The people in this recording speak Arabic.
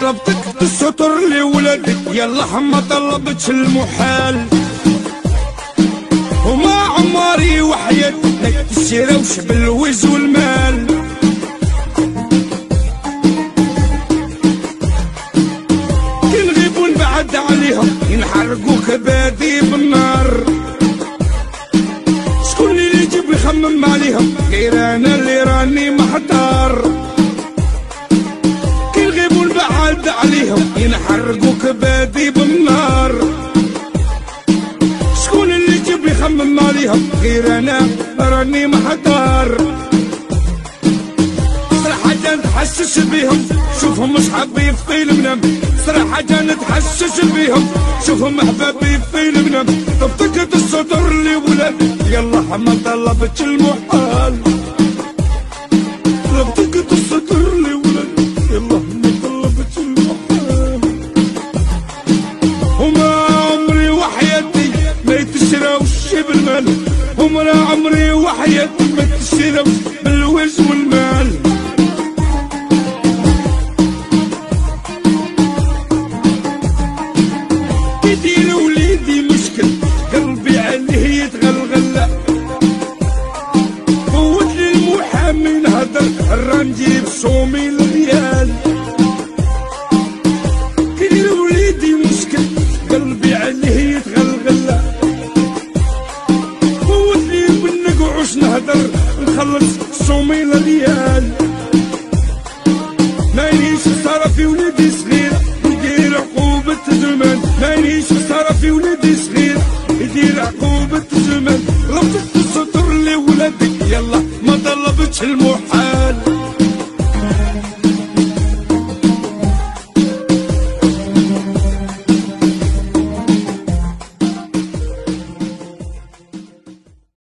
طلبتك الستر لولادك. يلا ما طلبتش المحال. وما عمري وحياتك تشراوش بالوز والمال. كي نغيب ونبعد عليهم ينحرقوك بادي بالنار شكون اللي يجيب يخمم عليهم؟ غير أنا اللي راني محتار يخمم عليهم غير أنا راني محتار صراحة نتحسس بيهم شوفهم صحابي في المنام صراحة نتحسس بيهم شوفهم احبابي في المنام طبطقت الصدر اللي ولاد يلا ما طلبت المحال والمال عمر عمري وحياتي ما تشرب بالوجه والمال. كتير وليدي مشكل قلبي عليه يتغلغل. قوتلي المحامي نهدر رانجيب صومي نخلص صومي ريال ما صار في ولدي صغير يدير عقوبة زمان ما صار في ولدي صغير يدير عقوبة زمان ربطت السطر لولادك يلا ما طلبتش المحال.